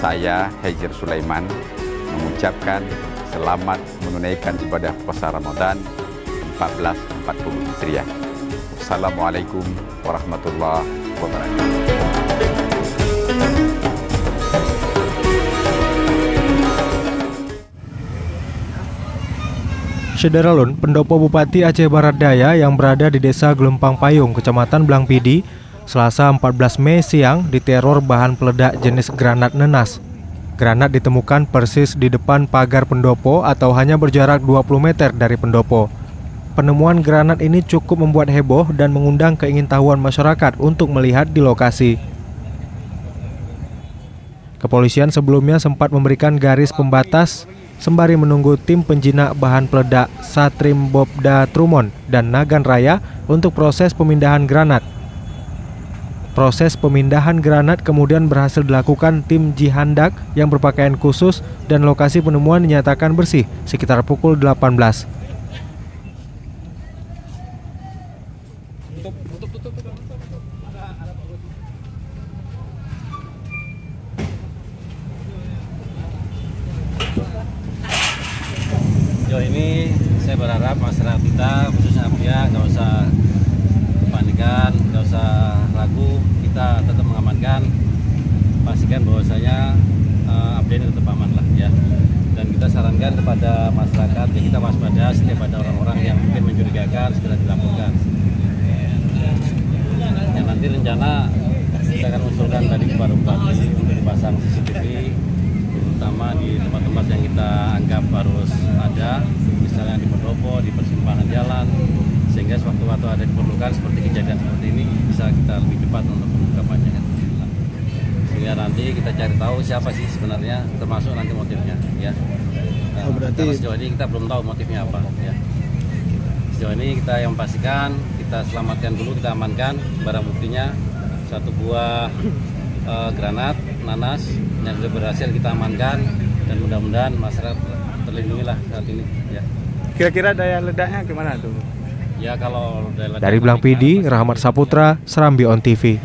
saya Hejir Sulaiman mengucapkan selamat menunaikan ibadah puasa Ramadan 1440 Hijriah. Assalamualaikum warahmatullahi wabarakatuh. Sederalun, pendopo Bupati Aceh Barat Daya yang berada di Desa Gelempang Payung, Kecamatan Blangpidi, Selasa 14 Mei siang diteror bahan peledak jenis granat nenas. Granat ditemukan persis di depan pagar pendopo atau hanya berjarak 20 meter dari pendopo. Penemuan granat ini cukup membuat heboh dan mengundang keingintahuan masyarakat untuk melihat di lokasi. Kepolisian sebelumnya sempat memberikan garis pembatas sembari menunggu tim penjinak bahan peledak Satrim Bobda Trumon dan Nagan Raya untuk proses pemindahan granat. Proses pemindahan granat kemudian berhasil dilakukan tim Jihandak yang berpakaian khusus dan lokasi penemuan dinyatakan bersih sekitar pukul 18. Sejauh ini saya berharap masyarakat kita khususnya Apia nggak usah kepanikan, nggak usah ragu, kita tetap mengamankan, pastikan bahwasanya uh, Apia ini tetap aman lah ya. Dan kita sarankan kepada masyarakat ya kita waspada setiap ada orang-orang yang mungkin mencurigakan segera dilaporkan. Ya nanti rencana kita akan usulkan tadi kepada Bupati untuk dipasang CCTV terutama di tempat-tempat yang kita anggap harus ada misalnya di pendopo, di persimpangan jalan sehingga sewaktu-waktu ada diperlukan seperti kejadian seperti ini bisa kita lebih cepat untuk. Sehingga nanti kita cari tahu siapa sih sebenarnya termasuk nanti motifnya ya nah, Oh, berarti- karena sejauh ini kita belum tahu motifnya apa ya sejauh ini kita yang pastikan kita selamatkan dulu kita amankan barang buktinya satu buah eh, granat nanas yang sudah berhasil kita amankan dan mudah-mudahan masyarakat terlindungi lah saat ini ya Kira-kira daya ledaknya gimana tuh? ya kalau Dari Blangpidi, Rahmat Saputra, Serambi On TV.